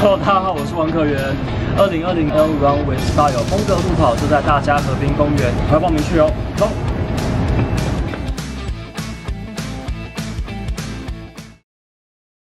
Hello，大家好，我是王可元。二零二零 L Runway Style 风格路跑就在大家和平公园，快报名去哦！走。